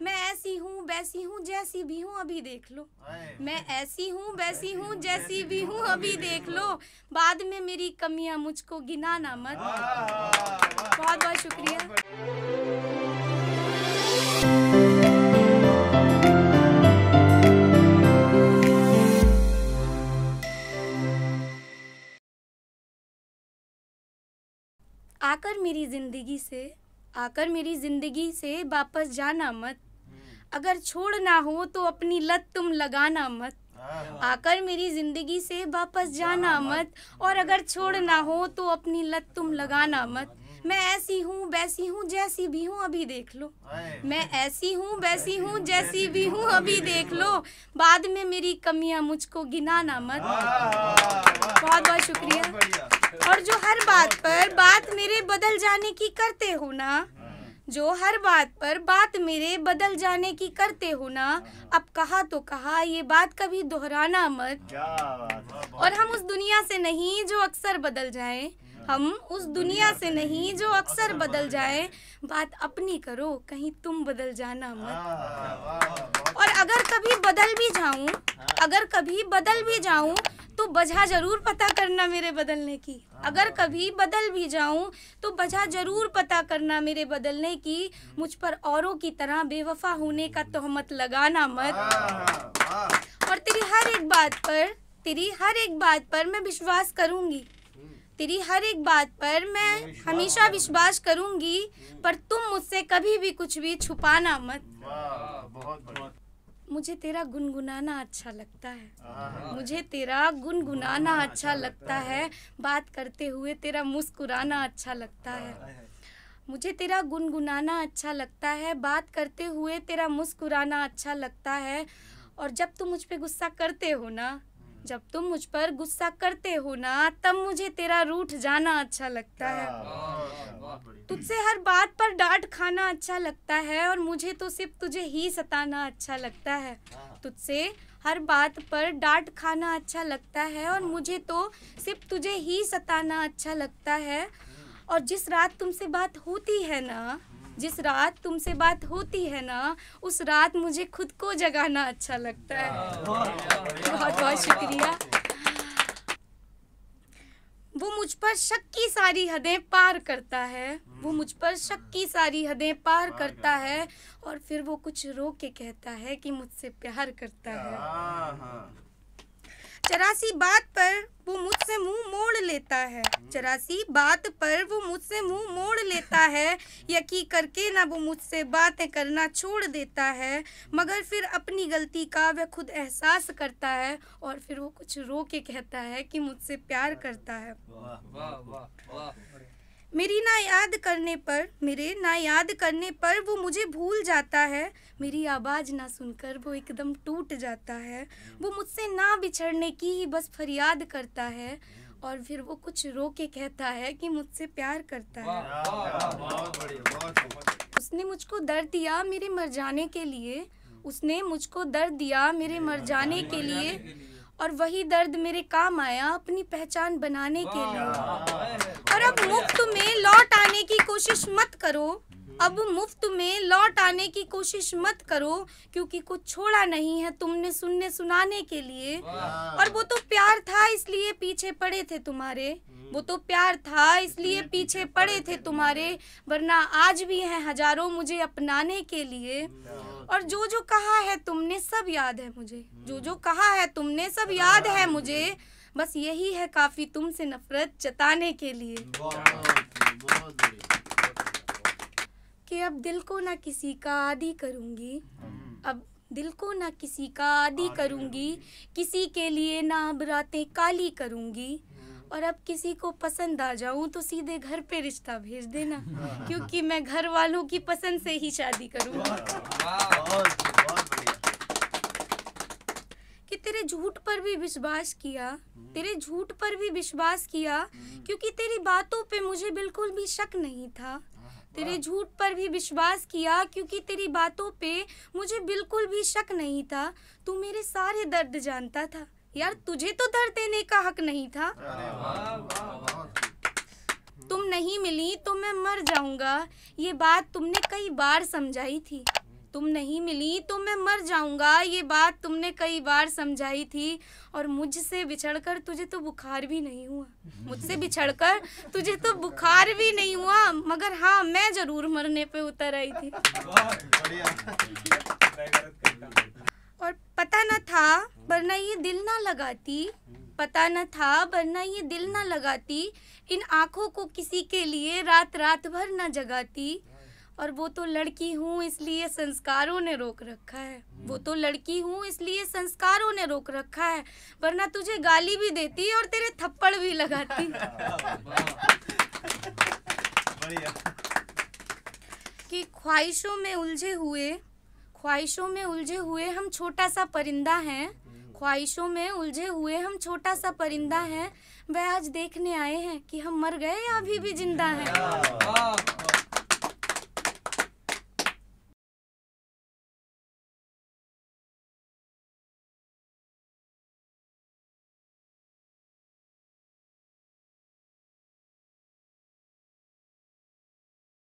मैं ऐसी हूँ वैसी हूँ जैसी भी हूँ अभी देख लो। मैं ऐसी हूँ वैसी हूँ जैसी भी हूँ अभी देख लो। बाद में मेरी कमियाँ मुझको गिनाना मत। बहुत बहुत शुक्रिया। आकर मेरी ज़िंदगी से आकर मेरी ज़िंदगी से वापस जाना मत। अगर छोड़ना हो तो अपनी लत तुम लगाना मत। आकर मेरी ज़िंदगी से वापस जाना मत। और अगर छोड़ना हो तो अपनी लत तुम लगाना मत। मैं ऐसी हूँ वैसी हूँ जैसी भी हूँ अभी देख लो। मैं ऐसी हूँ वैसी हूँ जैसी भी हूँ अभी देख लो। बाद में मेरी कमियाँ मुझको गिनाना मत। बहुत बहुत शुक्रिया और जो हर बात पर बात मेरे बदल जाने की करते हो ना जो हर बात पर बात मेरे बदल जाने की करते हो ना अब कहा तो कहा ये बात कभी दोहराना मत। और हम उस दुनिया से नहीं जो अक्सर बदल जाए हम उस दुनिया से नहीं जो अक्सर बदल जाए बात अपनी करो कहीं तुम बदल जाना मत। और अगर कभी बदल भी जाऊँ अगर कभी बदल भी जाऊँ तो वजह ज़रूर पता करना मेरे बदलने की। अगर कभी बदल भी जाऊँ तो वजह ज़रूर पता करना मेरे बदलने की। मुझ पर औरों की तरह बेवफा होने का तोहमत लगाना मत। और तेरी हर एक बात पर तेरी हर एक बात पर मैं विश्वास करूँगी। तेरी हर एक बात पर मैं हमेशा विश्वास करूँगी पर तुम मुझसे कभी भी कुछ भी छुपाना मत। मुझे तेरा गुनगुनाना अच्छा लगता है। मुझे तेरा गुनगुनाना अच्छा लगता है। बात करते हुए तेरा मुस्कुराना अच्छा लगता है। मुझे तेरा गुनगुनाना अच्छा लगता है। बात करते हुए तेरा मुस्कुराना अच्छा लगता है। और जब तुम मुझ पर गुस्सा करते हो ना जब तुम मुझ पर गुस्सा करते हो ना तब मुझे तेरा रूठ जाना अच्छा लगता है। तुझसे हर बात पर डांट खाना अच्छा लगता है और मुझे तो सिर्फ़ तुझे ही सताना अच्छा लगता है। तुझसे हर बात पर डांट खाना अच्छा लगता है और मुझे तो सिर्फ़ तुझे ही सताना अच्छा लगता है। और जिस रात तुमसे बात होती है ना जिस रात तुमसे बात होती है ना, उस रात मुझे खुद को जगाना अच्छा लगता है। बहुत बहुत शुक्रिया। वो मुझ पर शक की सारी हदें पार करता है। वो मुझ पर शक की सारी हदें पार करता है और फिर वो कुछ रो के कहता है कि मुझसे प्यार करता है। चरासी बात पर वो मुझसे मुँह मोड़ लेता है। चरासी बात पर वो मुझसे मुँह मोड़ लेता है। यकी करके ना वो मुझसे बातें करना छोड़ देता है। मगर फिर अपनी गलती का वह खुद एहसास करता है और फिर वो कुछ रो के कहता है कि मुझसे प्यार करता है। मेरी ना याद करने पर मेरे ना याद करने पर वो मुझे भूल जाता है। मेरी आवाज़ ना सुनकर वो एकदम टूट जाता है। वो मुझसे ना बिछड़ने की ही बस फरियाद करता है और फिर वो कुछ रो के कहता है कि मुझसे प्यार करता है। उसने मुझको दर्द दिया मेरे मर जाने के लिए। उसने मुझको दर्द दिया मेरे मर जाने के लिए। और वही दर्द मेरे काम आया अपनी पहचान बनाने के लिए। और अब मुफ़्त में लौट आने की कोशिश मत करो। अब मुफ़्त में लौट आने की कोशिश मत करो क्योंकि कुछ छोड़ा नहीं है तुमने सुनने सुनाने के लिए। और वो तो प्यार था इसलिए पीछे पड़े थे तुम्हारे। वो तो प्यार था इसलिए पीछे पड़े थे तुम्हारे। वरना आज भी हैं हज़ारों मुझे अपनाने के लिए। और जो जो कहा है तुमने सब याद है मुझे। जो जो कहा है तुमने सब याद है मुझे। बस यही है काफ़ी तुमसे नफरत जताने के लिए। कि अब दिल को ना किसी का आदि करूँगी। अब दिल को ना किसी का आदि करूँगी। किसी के लिए ना अब रातें काली करूँगी। और अब किसी को पसंद आ जाऊँ तो सीधे घर पे रिश्ता भेज देना। क्योंकि मैं घर वालों की पसंद से ही शादी करूँगी कि तेरे झूठ पर भी विश्वास किया तेरे झूठ पर भी विश्वास किया क्योंकि तेरी बातों पे मुझे बिल्कुल भी शक नहीं था। तेरे झूठ पर भी विश्वास किया क्योंकि तेरी बातों पे मुझे बिल्कुल भी शक नहीं था। तू मेरे सारे दर्द जानता था। यार तुझे तो दर्द देने का हक नहीं था। तुम नहीं मिली तो मैं मर जाऊँगा। ये बात तुमने कई बार समझाई थी। तुम नहीं मिली तो मैं मर जाऊँगा। ये बात तुमने कई बार समझाई थी और मुझसे बिछड़कर तुझे तो बुखार भी नहीं हुआ। मुझसे बिछड़कर तुझे तो बुखार भी नहीं हुआ। मगर हाँ मैं ज़रूर मरने पे उतर आई थी। और पता न था, वरना ये दिल ना लगाती। पता न था, वरना ये दिल ना लगाती। इन आँखों को किसी के लिए रात रात भर न जगाती। और वो तो लड़की हूँ इसलिए संस्कारों ने रोक रखा है। वो तो लड़की हूँ इसलिए संस्कारों ने रोक रखा है। वरना तुझे गाली भी देती और तेरे थप्पड़ भी लगाती। कि ख्वाहिशों में उलझे हुए ख्वाहिशों में उलझे हुए हम छोटा सा परिंदा हैं। ख्वाहिशों में उलझे हुए हम छोटा सा परिंदा हैं। वह आज देखने आए हैं कि हम मर गए या अभी भी ज़िंदा हैं।